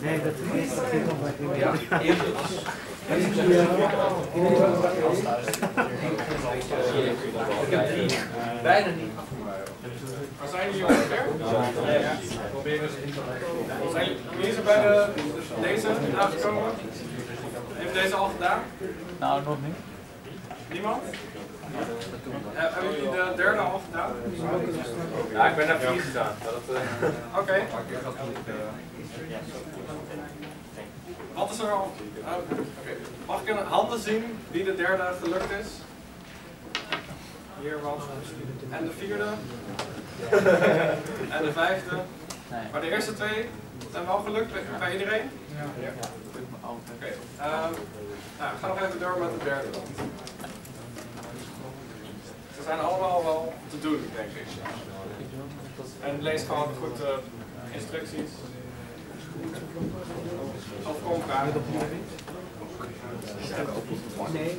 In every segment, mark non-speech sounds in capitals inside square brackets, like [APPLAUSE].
Nee, dat is Ik heb. Bijna niet. Waar zijn jullie ongeveer? Proberen eens in te Zijn er bij de, deze aangekomen? Deze al gedaan? Nou, nog niet. Niemand? Eh, hebben jullie de derde al gedaan? Ja, ik ben naar vier gegaan. Dat, eh, [LAUGHS] Oké. Wat is er al? oké. Mag ik in handen zien wie de derde gelukt is? Hier was. En de vierde? [LAUGHS] en de vijfde? Nee. Maar de eerste twee zijn wel gelukt bij, bij iedereen? Ja. Oké. ehm, nou, we gaan nog even door met de derde. Ze zijn allemaal wel te doen, denk ik. En lees gewoon goed de instructies. Of kom vragen. Nee.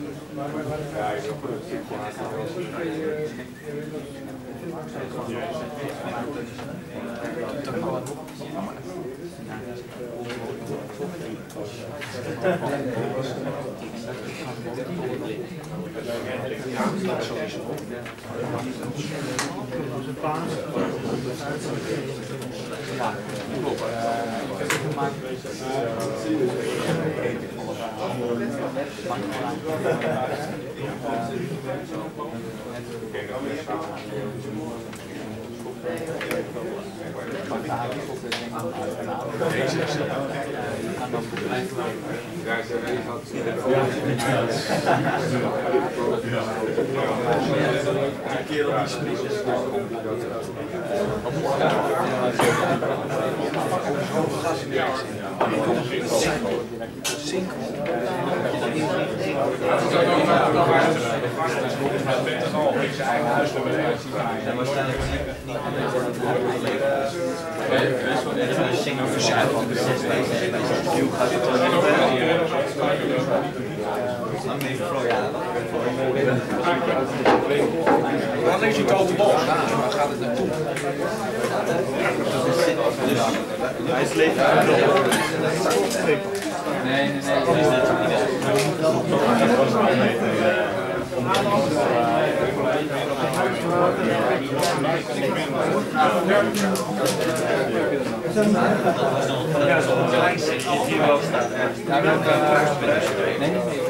dan is Ja, klopt. Ik heb het gemaakt. Wanneer is je grote bal? Waar gaat het is. Nee, nee, nee.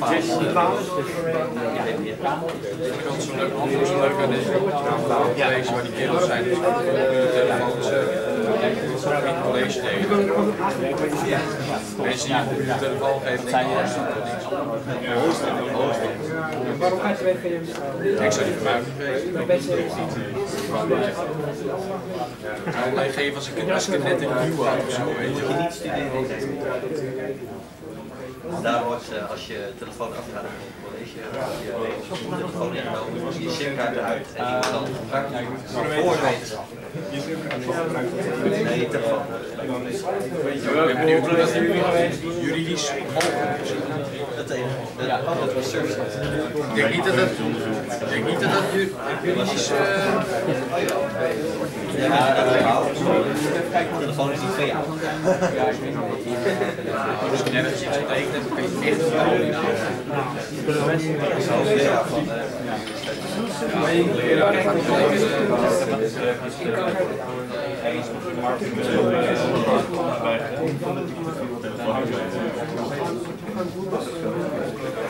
12. 12. Dat is leuk, dat is leuk deze waar die kerels zijn. niet. college delen. Mensen die de telefoon geven, denken hartstikke niet. gaat je weg? Ik zou die voor niet geven. Alleen geven als ik het net in de duw had of zo, weet. Daar wordt, eh, als je telefoon afgaat op het college, als je je telefoon ingenomen, je simkaart eruit en die wordt dan gebruikt voor wetenschap. Nee, je telefoon. Juridisch. Dat enige. Dat, dat was service. Ik denk niet dat dat, ik denk niet dat dat ju- juridisch... eh, Ja, de telefoon is niet van jou. Als je nergens iets getekend hebt, dan kun je echt wel niet Zo, ja,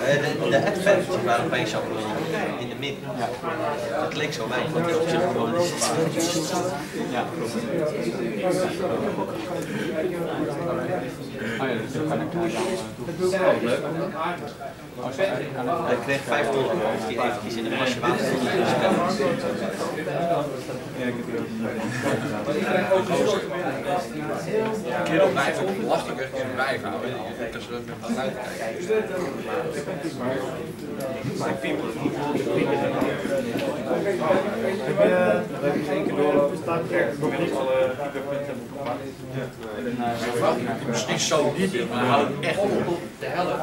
eh, de, de adventures waren opeens zo in de midden. Dat leek zo weinig, want die op zich gewoon is het. Ja, klopt. Oh ja, dus dan kan ik daar dan toe. Oh, ik- Hij kreeg 5 dollar eventjes in een pasje water van belachelijk echt in wijf houden. Ik kan ze er met uit kijken. Heb je heb één keer doorlopen staan? Nog niet alle punten Misschien zo diep, maar houdt echt op de helft.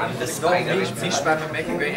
De Wel spider niks mis bij mijn Mac. Ik weet